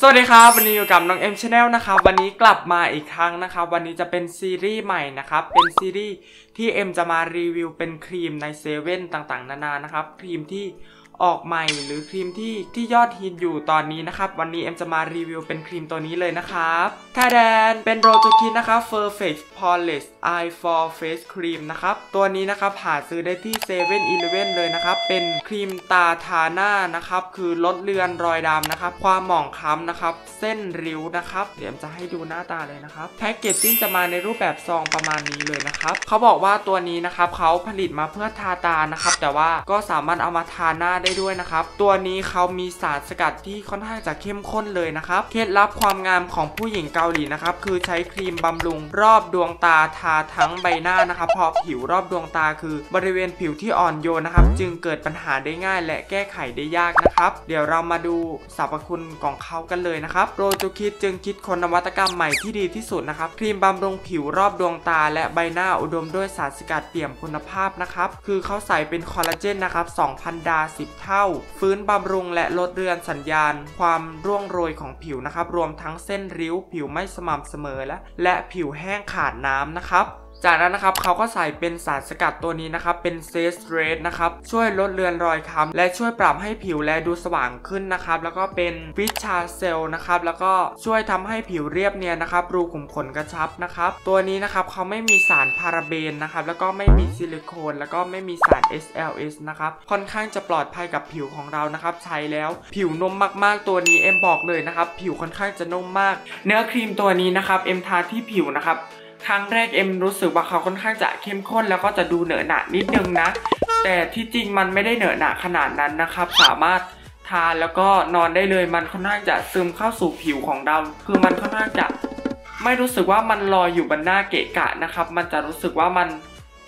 สวัสดีครับวันนี้อยู่กับน้องเอ็ม channel นะครับวันนี้กลับมาอีกครั้งนะครับวันนี้จะเป็นซีรีส์ใหม่นะครับเป็นซีรีส์ที่เอ็มจะมารีวิวเป็นครีมในเซเว่นต่างๆ นานานะครับครีมที่ ออกใหม่หรือครีมที่ที่ยอดฮิตอยู่ตอนนี้นะครับ วันนี้เอ็มจะมารีวิวเป็นครีมตัวนี้เลยนะครับแท่นแด๊นเป็น Rojukiss นะครับ Perfect Poreless Eye for Face Cream นะครับ ตัวนี้นะครับหาซื้อได้ที่7 e เ e ่ e อเลยนะครับ เป็นครีมตาทาหน้านะครับ คือลดเลือนรอยดำนะครับ ความหมองคล้ำนะครับ เส้นริ้วนะครับ เดี๋ยวเอ็มจะให้ดูหน้าตาเลยนะครับ packaging จะมาในรูปแบบซองประมาณนี้เลยนะครับเขาบอกว่าตัวนี้นะครับเขาผลิตมาเพื่อทาตานะครับ แต่ว่าก็สามารถเอามาทาหน้าได้ด้วยนะครับ ตัวนี้เขามีสารสกัดที่ค่อนข้างจะเข้มข้นเลยนะครับ เคล็ดลับความงามของผู้หญิงเกาหลีนะครับคือใช้ครีมบำรุงรอบดวงตาทาทั้งใบหน้านะครับเพราะผิวรอบดวงตาคือบริเวณผิวที่อ่อนโยนนะครับ จึงเกิดปัญหาได้ง่าย และแก้ไขได้ยากนะครับ เดี๋ยวเรามาดูสรรพคุณของเขากันเลยนะครับโรจูคิดจึงคิดคนนวัตกรรมใหม่ที่ดีที่สุดนะครับ ครีมบำรุงผิวรอบดวงตา และใบหน้าอุดมด้วยสารสกัดเปี่ยมคุณภาพนะครับคือเขาใส่เป็นคอลลาเจนนะครับ 2,000 ดา 10เท่า ฟื้นบำรุงและลดเลือนสัญญาณ ความร่วงโรยของผิวนะครับ รวมทั้งเส้นริ้ว ผิวไม่สม่ำเสมอและและผิวแห้งขาดน้ำนะครับ จากนั้นนะครับเขาก็ใส่เป็นสารสกัดตัวนี้นะครับเป็นเซสเรสนะครับช่วยลดเลือนรอยคล้ำและช่วยปรับให้ผิวแลดูสว่างขึ้นนะครับแล้วก็เป็นฟิชชาเซลนะครับแล้วก็ช่วยทำให้ผิวเรียบเนียนนะครับรูขุมขนกระชับนะครับตัวนี้นะครับเขาไม่มีสารพาราเบนนะครับแล้วก็ไม่มีซิลิโคน แล้วก็ไม่มีสาร SLS นะครับค่อนข้างจะปลอดภัยกับผิวของเรานะครับใช้แล้วผิวนุ่มมากๆตัวนี้เอ็มบอกเลยนะครับผิวค่อนข้างจะนุ่มมาก เนื้อครีมตัวนี้นะครับเอ็มทาที่ผิวนะครับ ครั้งแรกเอ็มรู้สึกว่าเขาค่อนข้างจะเข้มข้นแล้วก็จะดูเหนอะหนะนิดนึงนะ แต่ที่จริงมันไม่ได้เหนอะหนะขนาดนั้นนะครับ สามารถทานแล้วก็นอนได้เลยมันค่อนข้างจะซึมเข้าสู่ผิวของเราคือมันค่อนข้างจะไม่รู้สึกว่ามันลอยอยู่บนหน้าเกะกะนะครับ มันจะรู้สึกว่ามัน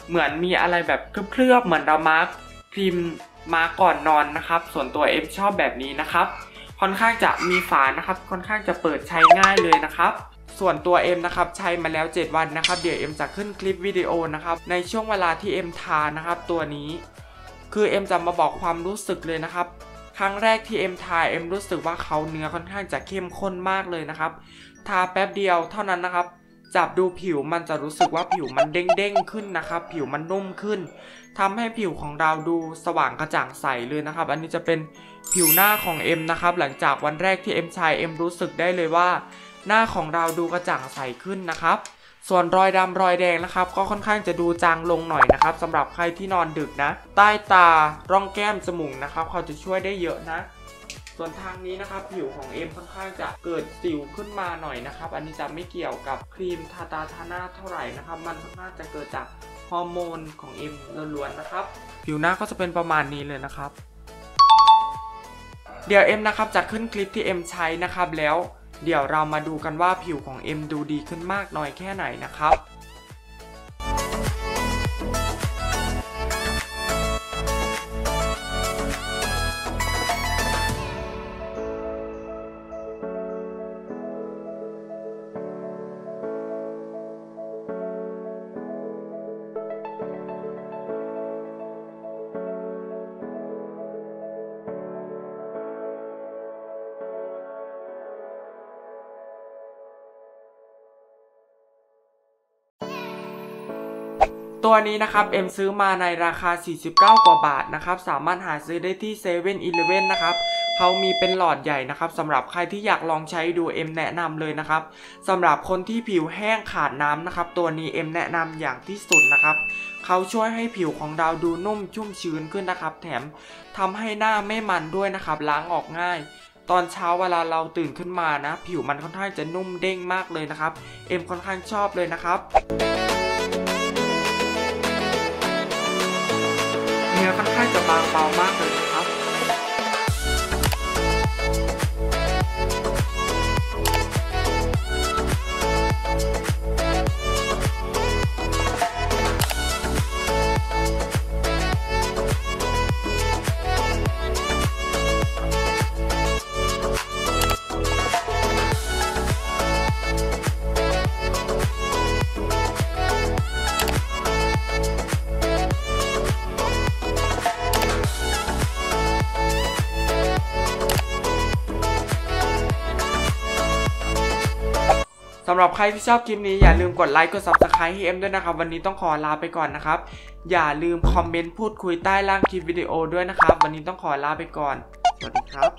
เหมือนมีอะไรแบบเคลือบๆเหมือนเรามาร์กครีมมาก่อนนอนนะครับ ส่วนตัวเอ็มชอบแบบนี้นะครับ ค่อนข้างจะมีฝานะครับ ค่อนข้างจะเปิดใช้ง่ายเลยนะครับ ส่วนตัวเอ็มนะครับใช้มาแล้ว 7 วันนะครับ เดี๋ยวเอ็มจะขึ้นคลิปวิดีโอนะครับในช่วงเวลาที่เอ็มทานะครับตัวนี้ คือเอ็มจะมาบอกความรู้สึกเลยนะครับครั้งแรกที่เอ็มทาเอ็มรู้สึกว่าเขาเนื้อค่อนข้างจะเข้มข้นมากเลยนะครับ ทาแป๊บเดียวเท่านั้นนะครับ จับดูผิวมันจะรู้สึกว่าผิวมันเด้งๆขึ้นนะครับ ผิวมันนุ่มขึ้นทำให้ผิวของเราดูสว่างกระจ่างใสเลยนะครับ อันนี้จะเป็นผิวหน้าของเอ็มนะครับ หลังจากวันแรกที่เอ็มใช้เอ็มรู้สึกได้เลยว่า หน้าของเราดูกระจ่างใสขึ้นนะครับส่วนรอยดำรอยแดงนะครับ ก็ค่อนข้างจะดูจางลงหน่อยนะครับสำหรับใครที่นอนดึกนะ ใต้ตาร่องแก้มจมูกนะครับ เขาจะช่วยได้เยอะนะ ส่วนทางนี้นะครับ ผิวของเอ็มค่อนข้างจะเกิดสิวขึ้นมาหน่อยนะครับ อันนี้จะไม่เกี่ยวกับครีมทาตาทาหน้าเท่าไหร่นะครับ มันค่อนข้างจะเกิดจากฮอร์โมนของเอ็มล้วนๆนะครับ ผิวหน้าก็จะเป็นประมาณนี้เลยนะครับ เดี๋ยวเอ็มนะครับจะขึ้นคลิปที่เอ็มใช้นะครับแล้ว เดี๋ยวเรามาดูกันว่าผิวของเอ็มดูดีขึ้นมากน้อยแค่ไหนนะครับ ตัวนี้นะครับเอ็มซื้อมาในราคา 49 กว่าบาทนะครับสามารถหาซื้อได้ที่7 e เ e ่ e อนะครับเขามีเป็นหลอดใหญ่นะครับสำหรับใครที่อยากลองใช้ดูเอ็มแนะนำเลยนะครับสำหรับคนที่ผิวแห้งขาดน้ำนะครับตัวนี้เอ็มแนะนำอย่างที่สุดนะครับเขาช่วยให้ผิวของเราดูนุ่มชุ่มชื้นขึ้นนะครับ แถมทำให้หน้าไม่มันด้วยนะครับล้างออกง่ายตอนเช้าเวลาเราตื่นขึ้นมานะ ผิวมันค่อนข้างจะนุ่มเด้งมากเลยนะครับ เอ็มค่อนข้างชอบเลยนะครับ สำหรับใครที่ชอบคลิปนี้อย่าลืมกดไลค์กด subscribe ให้เอ็มด้วยนะครับ วันนี้ต้องขอลาไปก่อนนะครับ อย่าลืมคอมเมนต์พูดคุยใต้ล่างคลิปวิดีโอด้วยนะครับ วันนี้ต้องขอลาไปก่อน สวัสดีครับ